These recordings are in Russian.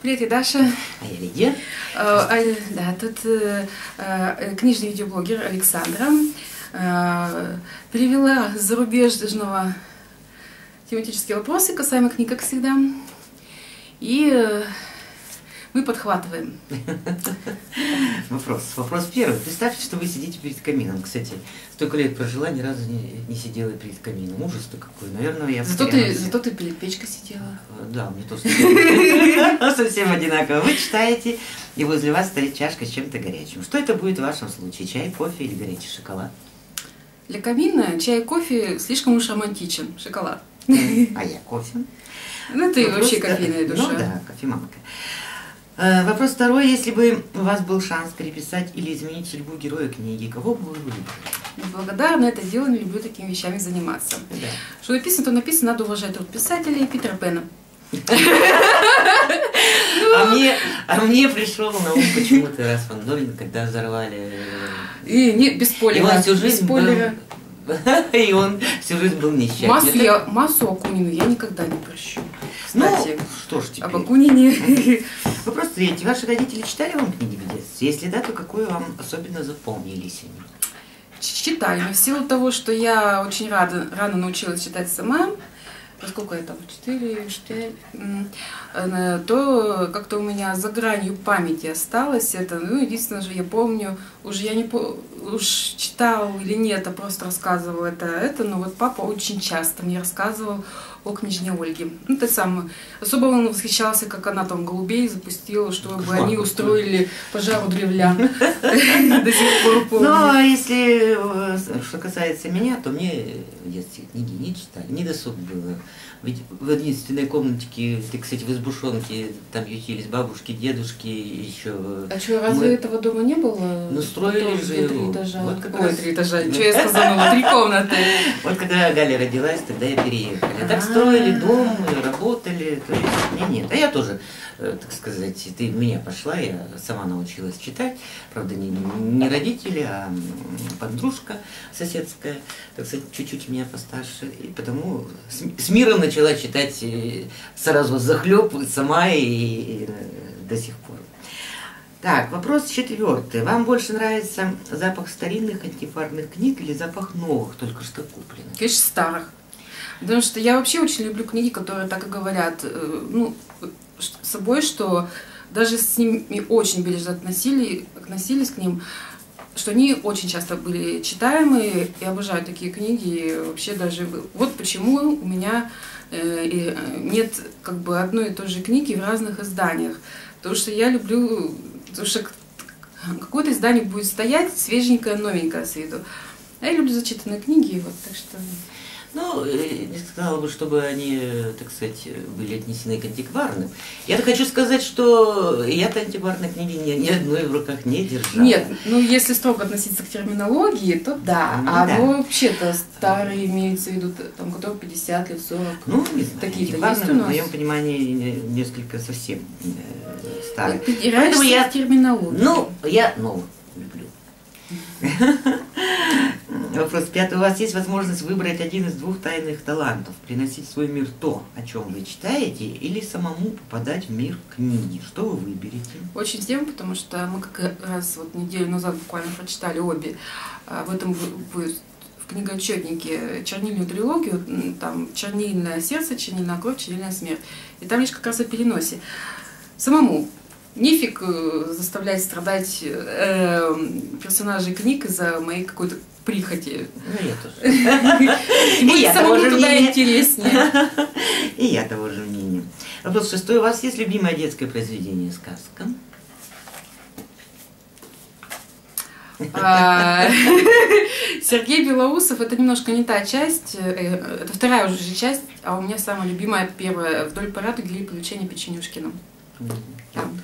Привет, я Даша. А я Лидия. Э, а, да, тут э, книжный видеоблогер Александра э, перевела с зарубежного тематические вопросы касаемо книг, как всегда. И мы подхватываем. Вопрос. Вопрос первый. Представьте, что вы сидите перед камином. Кстати, столько лет прожила, ни разу не, не сидела перед камином. Ужас-то какой. Наверное, я Зато ты, зато ты перед печкой сидела. Э, Да, мне тоже совсем одинаково. Вы читаете, и возле вас стоит чашка с чем-то горячим. Что это будет в вашем случае? Чай, кофе или горячий шоколад? Для камина чай и кофе слишком уж романтичен. Шоколад. А я кофе. Ну, ты Вопрос, вообще кофейная душа. Ну да, кофеманка. Э, Вопрос второй. Если бы у вас был шанс переписать или изменить судьбу героя книги, кого бы вы выбрали? Благодарна это дело, не люблю такими вещами заниматься. Да. Что написано, то написано, надо уважать труд писателя и Питера Пэна. А мне, а мне пришел на ум почему-то раз Ван Долин, когда взорвали. э, И не, без И спойлера. он всю жизнь был, и он всю жизнь был несчастен. Массу, я, массу Акунину я никогда не прощу. Ну, Кстати, что ж теперь. об Акунине. Вопрос третий. Ваши родители читали вам книги в детстве? Если да, то какое вам особенно запомнились они? Читали. Но в силу того, что я очень рада, рано научилась читать сама, поскольку я там 4, 4 то как-то у меня за гранью памяти осталось это. Ну, единственное же, я помню, уже я не по, уж читал или нет, а просто рассказывал это, это, но вот папа очень часто мне рассказывал о книжне Ольге. Ну, ты сам. Особо он восхищался, как она там голубей запустила, чтобы Кошмар они устроили пожар у древлян. До сих пор Ну, помню. а если э, что касается меня, то мне в детстве книги не читали, не досуг было. Ведь в единственной комнатке, ты, кстати, в избушонке, там ютились бабушки, дедушки, еще... А что, разве Мы- этого дома не было? Ну, строили же где три его. этажа. Вот как Ой, раз. три этажа. Что я сказала? Три комнаты. Вот когда Галя родилась, тогда я переехали. А. Так строили дом, работали. То есть, не, нет. А я тоже, э, так сказать, ты меня пошла, я сама научилась читать. Правда, не, не родители, а подружка соседская, так сказать, чуть-чуть меня постарше. И потому с, с миром начала читать э, сразу захлеб сама и, и, э, до сих пор. Так, вопрос четвертый. Вам больше нравится запах старинных антикварных книг или запах новых, только что купленных? Конечно, старых. Потому что я вообще очень люблю книги, которые так и говорят, э, ну, ш- собой, что даже с ними очень бережно относили, относились к ним, что они очень часто были читаемые. Я обожаю такие книги. и Вообще даже вот почему у меня э, и, э, нет как бы одной и той же книги в разных изданиях. Потому что я люблю, потому что какое-то издание будет стоять свеженькое, новенькое с виду. А я люблю зачитанные книги, вот так что. Ну, э, не сказала бы, чтобы они, э, так сказать, были отнесены к антикварным. Я хочу сказать, что я-то антикварной книги ни, ни одной в руках не держала. Нет, ну если строго относиться к терминологии, то да. Ну а да. вообще-то старые имеется в виду, там, которые 50 лет, 40. Ну, не знаю, Такие-то антикварные, в моем понимании, не- несколько совсем э, старые. Поэтому я, терминологию. ну, я новых люблю. Вопрос пятый. У вас есть возможность выбрать один из двух тайных талантов, приносить в свой мир то, о чем вы читаете, или самому попадать в мир книги. Что вы выберете? Очень тем, потому что мы как раз вот неделю назад буквально прочитали обе а, в этом в книгоотчетнике чернильную трилогию, там чернильное сердце, чернильная кровь, чернильная смерть. И там лишь как раз о переносе. Самому нефиг э, заставлять страдать э, персонажей книг из-за моей какой-то прихоти. Ну, я тоже. Я самому того же туда мнения. интереснее. И я того же мнения. Вопрос шестой. У вас есть любимое детское произведение сказка? А, Сергей Белоусов это немножко не та часть, э, это вторая уже часть, а у меня самая любимая первая вдоль парада для приключения Печенюшкиным. Там.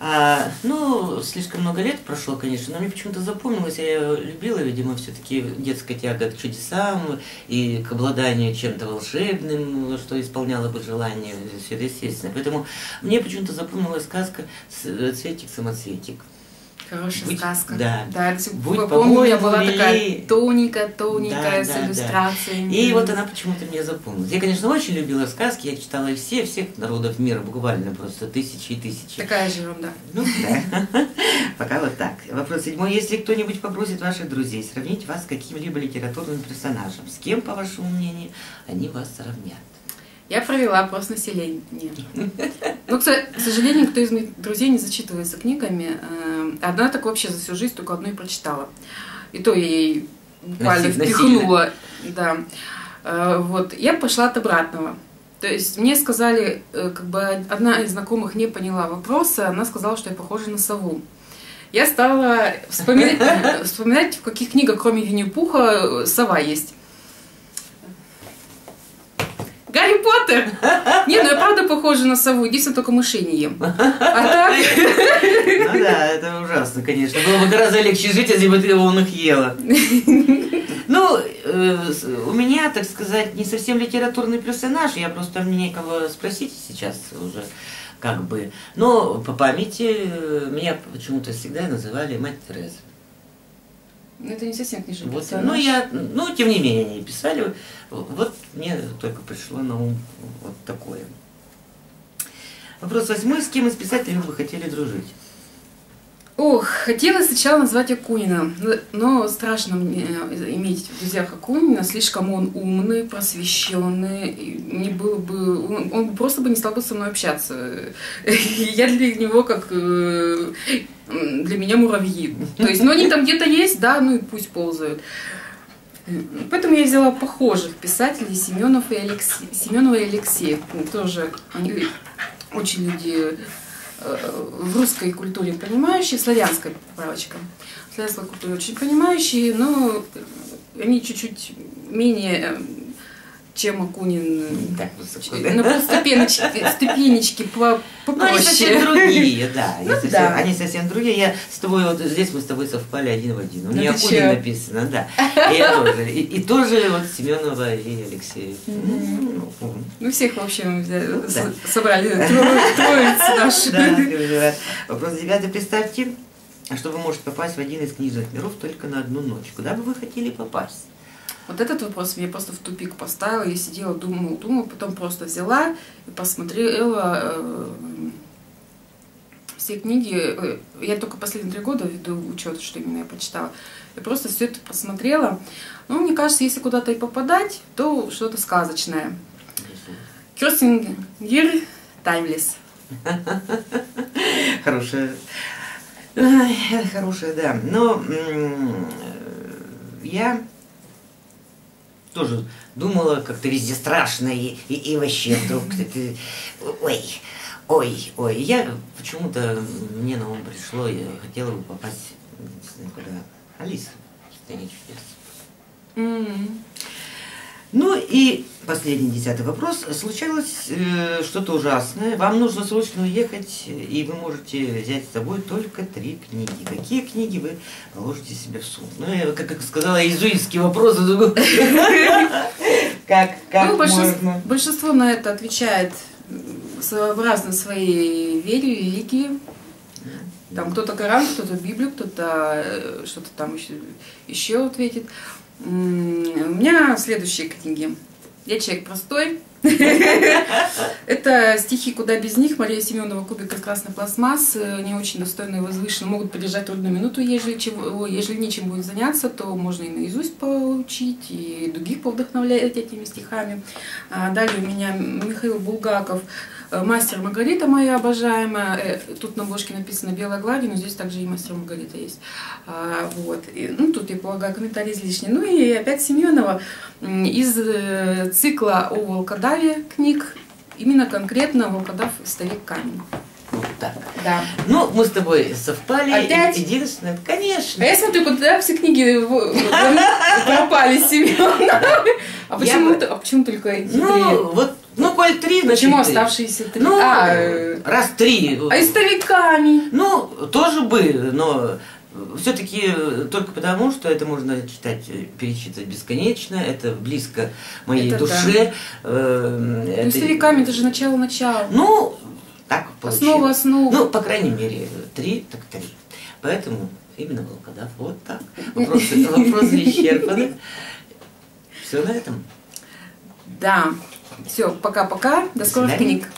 А, ну, слишком много лет прошло, конечно, но мне почему-то запомнилось, я любила, видимо, все-таки детская тяга к чудесам и к обладанию чем-то волшебным, что исполняло бы желание, все это естественно. Поэтому мне почему-то запомнилась сказка «С- «Цветик-самоцветик». Хорошая Будь- сказка. да. Да, я сих Будь помню, у меня по-моему, была такая тоненькая, тоненькая, Да, с да, да. иллюстрациями. И вот она почему-то мне запомнилась. Я, конечно, очень любила сказки, я читала все, всех народов мира, буквально просто тысячи и тысячи. Такая же ерунда. Ну да. Пока вот так. Вопрос седьмой. Если кто-нибудь попросит ваших друзей сравнить вас с каким-либо литературным персонажем, с кем, по вашему мнению, они вас сравнят? Я провела опрос населения. Ну, к со- к сожалению, никто из моих друзей не зачитывается книгами. Э, Одна так вообще за всю жизнь только одну и прочитала. И то я ей буквально впихнула. Да. Э, Вот. Я пошла от обратного. То есть мне сказали, э, как бы одна из знакомых не поняла вопроса, она сказала, что я похожа на сову. Я стала вспоминать, вспоминать в каких книгах, кроме Винни-Пуха, сова есть. Гарри Поттер! Не, ну я правда похожа на сову, единственное, только мышей не ем. А так, Ну да, это ужасно, конечно. Было бы гораздо легче жить, если бы ты он их ела. Ну, э, у меня, так сказать, не совсем литературный персонаж, я просто мне некого спросить сейчас уже, как бы. Но по памяти э, меня почему-то всегда называли мать Тереза. Ну, это не совсем книжный Вот, персонаж. ну, я, ну, тем не менее, они писали. Вот мне только пришло на ум вот такое. Вопрос восьмой. С кем из писателей вы хотели дружить? Ох, хотела сначала назвать Акунина, но- но страшно мне э, иметь в друзьях Акунина, слишком он умный, просвещенный, и мне было бы, он, он просто бы не стал бы со мной общаться. Я для него как э, для меня муравьи. То есть, ну они там где-то есть, да, ну и пусть ползают. Поэтому я взяла похожих писателей Семенов и Алексей, Семенова и Алексеев. Тоже они очень люди э, в русской культуре понимающие, в славянской поправочка. В славянской культуре очень понимающие, но они чуть-чуть менее, чем Акунин. Так высоко, Ну, да? по ступенечке, ступенечки по, Ну, они совсем попроще. другие, да. Ну, совсем- да. Они совсем другие. Я с тобой, вот здесь мы с тобой совпали один в один. У Ну, меня ты Акунин написано, да. И я тоже. И, и тоже вот Семенова и Алексеев. Мгм. Ну, Ну, всех, в общем, Ну, да. собрали тро- троицу нашу. Да, вопрос девятый. Представьте, что вы можете попасть в один из книжных миров только на одну ночь. Куда бы вы хотели попасть? Вот этот вопрос меня просто в тупик поставил. Я сидела, думала, думала, потом просто взяла и посмотрела э, все книги. Э, Я только последние три года веду учет, что именно я прочитала. Я просто все это посмотрела. Ну, мне кажется, если куда-то и попадать, то что-то сказочное. Кёстингер Таймлес. Хорошая. Хорошая, да. Но э, я тоже думала, как-то везде страшно, и, и, и вообще вдруг ты, ой, ой, ой. Я почему-то, мне на ум пришло, я хотела бы попасть, не знаю куда, Алиса, в «Стране чудес». М. Ну и последний десятый вопрос. Случалось э, что-то ужасное. Вам нужно срочно уехать, и вы можете взять с собой только три книги. Какие книги вы положите себе в сумку? Ну, я, как, как сказала, иезуитский вопрос. думаю, Как, как Ну, большинство, можно? большинство на это отвечает м, сообразно своей вере, религии. Там кто-то Коран, кто-то Библию, кто-то э, что-то там еще, еще ответит. У меня следующие книги. Я человек простой. Это стихи «Куда без них» Мария Семенова «Кубик из красной пластмассы». Они очень достойные и возвышенные. Могут поддержать трудную минуту, ежели, чего- ежели нечем будет заняться, то можно и наизусть поучить, и других повдохновлять этими стихами. А Далее у меня Михаил Булгаков «Мастер и Маргарита» моя обожаемая. Э, Тут на обложке написано «Белая гладь», но здесь также и «Мастер Маргарита» есть. А, Вот. И, ну, тут, я полагаю, комментарий излишний. Ну и опять Семенова из э, цикла о волкодаве книг, именно конкретно «Волкодав. Старик камень». Вот так. Да. Ну, мы с тобой совпали. Опять? Единственное, А конечно. я смотрю, куда все книги пропали Семена. А почему, а почему только эти? Ну, вот, ну, коль три, значит... Почему три. оставшиеся три? Ну, а, раз три. а и стариками. Ну, тоже бы, но все-таки только потому, что это можно читать, перечитывать бесконечно, это близко моей Это душе. э, Ну, это- стариками это же начало-начало. Ну, так получилось. Основа основа. Ну, по крайней мере, три, так три. Поэтому именно волкодав. Вот так. Вопросы, вопросы исчерпаны. Все на этом. Да. Все, пока-пока. До, До скорых свидания. книг.